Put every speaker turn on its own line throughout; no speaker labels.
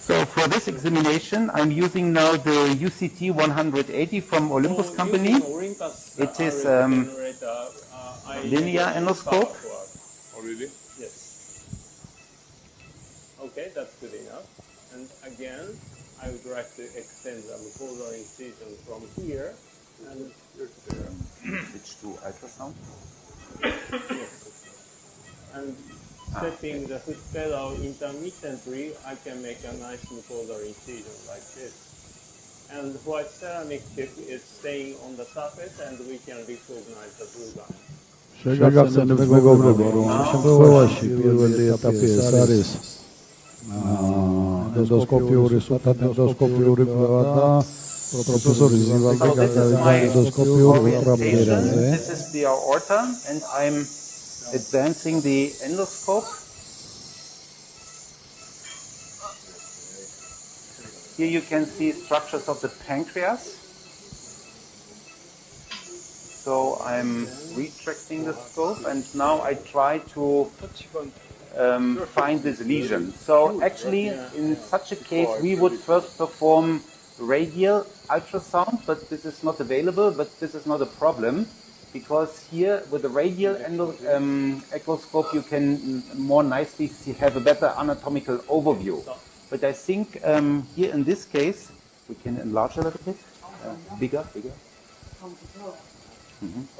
So for this examination, I'm using now the UCT 180 from Olympus Company. It is um, linear endoscope.
Oh, really?
Yes. Okay, that's good enough. And again, I would like to extend the mucosal incision from here and
Switch to ultrasound.
and setting the foot pedal intermittently, I can make a nice mucosal incision like this. And white ceramic tip is staying on the surface and we can recognize the blue line.
Szegak cenowego wyboru się wyłasi pierwszy etapie Saris. Endoskopiu rysuta, endoskopiu rybata, profesor Zivalda
So this is
Gata
my
endoskopiu
orientation.
ultrapierazy.
This is the aorta, and I'm advancing the endoscope. Here you can see structures of the pancreas. So I'm retracting the scope, and now I try to um, find this lesion. So actually, in such a case, we would first perform radial ultrasound, but this is not available. But this is not a problem because here with the radial endo, um, echoscope, you can mm, more nicely see, have a better anatomical overview. But I think um, here in this case, we can enlarge a little bit, uh, bigger, bigger.
How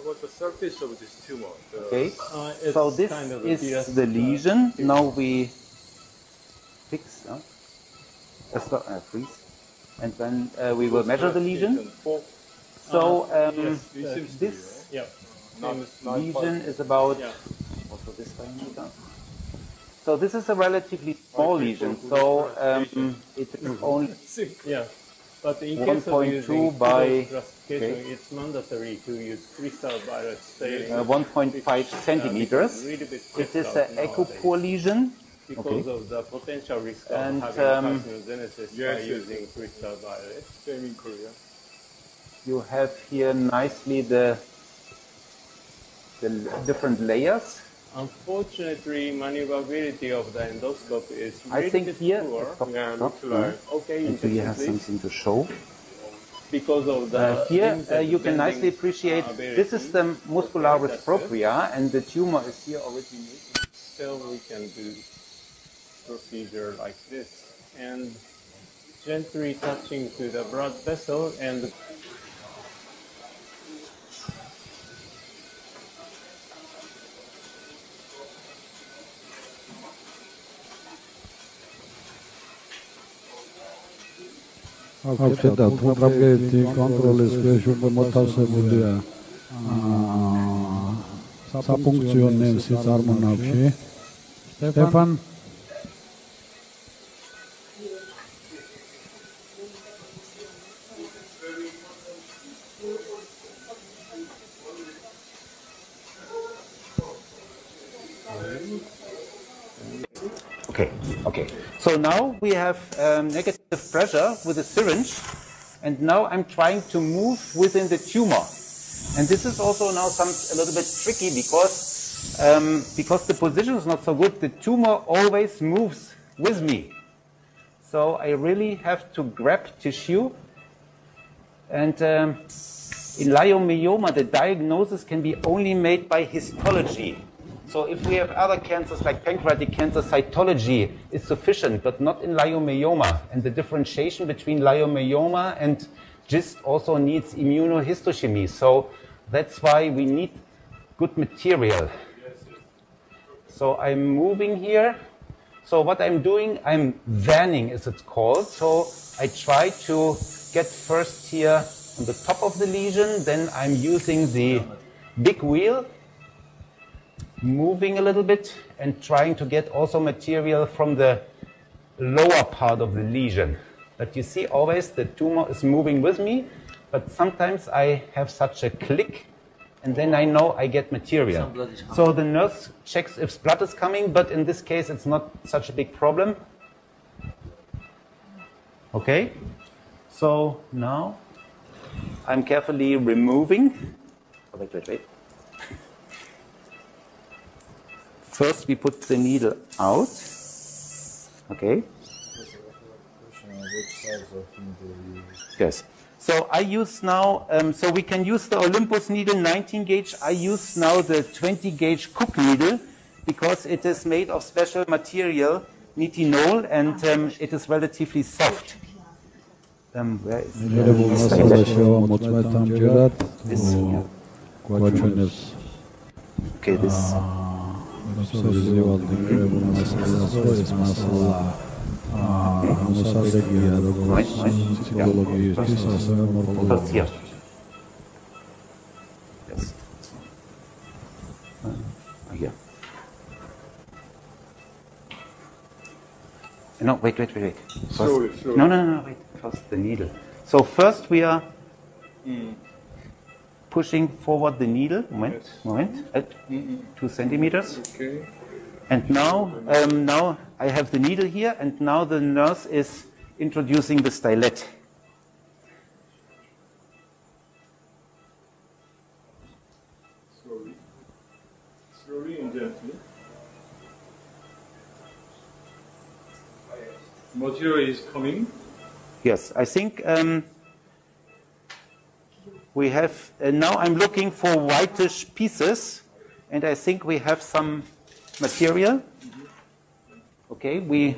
about the surface of this tumor? The
Okay.
Uh, it's
So this
kind of
is
DS,
the
uh,
lesion. Now we fix, uh, uh, stop, uh, freeze, and then uh, we will measure the lesion. So um,
yes,
it
uh,
seems to be,
uh,
this
Yeah.
Not- not
lesion is about
Yeah.
also this diameter. So this is a relatively small lesion. So um, it is only
Yeah, but in case of
1.2
using
by-
classification,
okay.
it's mandatory to use crystal violet staining.
uh, 1.5 centimeters.
A
It is an
nowadays
ecopore lesion.
because
okay.
of the potential risk of
And,
having
um,
carcinogenesis
yes,
by using crystal violet.
same in Korea.
You have here nicely the the different layers.
Unfortunately, maneuverability of the endoscope is
I
really
think
bit
here.
poor.
Stop,
Yeah,
stop,
like
Okay,
do you have something to show?
because of the
Uh, here uh, you can nicely appreciate
ability,
this is the muscularis propria and the tumor is here originating.
still we can do procedure like this and gently touching to the blood vessel and
აქვს და პროგრამები კონტროლის ქვეშ უკვე მოთავსებულია საპუნქციო ნემსი წარმონავში სტეფან
Okay, okay. So now we have um, negative pressure with a syringe, and now I'm trying to move within the tumor. And this is also now some a little bit tricky because um, because the position is not so good. The tumor always moves with me, so I really have to grab tissue. And um, in leiomyoma, the diagnosis can be only made by histology. So if we have other cancers like pancreatic cancer, cytology is sufficient, but not in leiomyoma. And the differentiation between leiomyoma and GIST also needs immunohistochemy. So that's why we need good material. So I'm moving here. So what I'm doing, I'm fanning as it's called. So I try to get first here on the top of the lesion, then I'm using the big wheel, moving a little bit and trying to get also material from the lower part of the lesion. But you see always the tumor is moving with me, but sometimes I have such a click and then I know I get material.
Some blood is coming.
So the nurse checks if blood is coming, but in this case it's not such a big problem. Okay? So now I'm carefully removing. Oh, wait, wait, wait. First we put the needle out. Okay? Yes. So I use now, um, so we can use the Olympus needle 19 gauge. I use now the 20 gauge Cook needle because it is made of special material, nitinol, and um, it is relatively soft. Um, where is
Neler bulması da şey o mutmet amcalar o Guachones
Okay, this.
That's.
Yes. Ah, no, wait, wait, wait, wait. First,
slowly, slowly.
No, no, no, wait. First the needle. So first we are. Mm pushing forward the needle. Moment,
Yes.
moment. At two centimeters.
Okay.
And now, um, now I have the needle here, and now the nurse is introducing the stylet.
Slowly. Slowly and gently. Material is coming.
Yes, I think um, we have, uh, now I'm looking for whitish pieces, and I think we have some material. Okay, we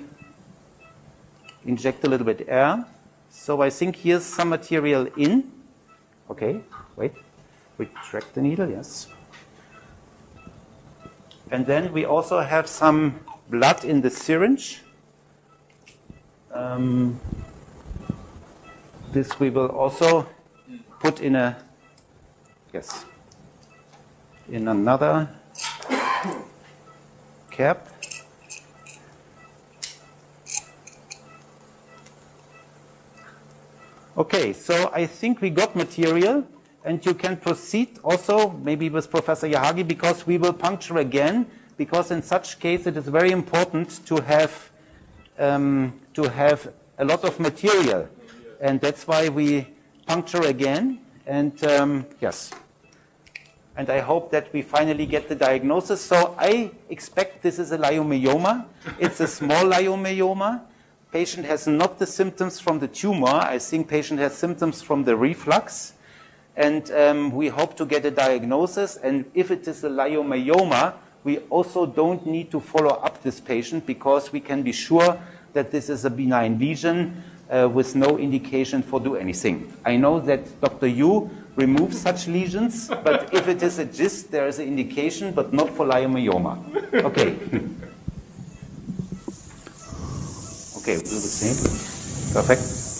inject a little bit air. So I think here's some material in. Okay, wait, retract the needle, yes. And then we also have some blood in the syringe. Um, this we will also put in a, yes, in another cap. Okay, so I think we got material and you can proceed also maybe with Professor Yahagi because we will puncture again because in such case it is very important to have um, to have a lot of material and that's why we puncture again and um, yes and I hope that we finally get the diagnosis. So I expect this is a leiomyoma. It's a small leiomyoma. Patient has not the symptoms from the tumor. I think patient has symptoms from the reflux. And um, we hope to get a diagnosis. And if it is a leiomyoma, we also don't need to follow up this patient because we can be sure that this is a benign lesion uh, with no indication for do anything. I know that Dr. Yu removes such lesions, but if it is a GIST, there is an indication, but not for leiomyoma. Okay. okay, we'll do the same. Perfect.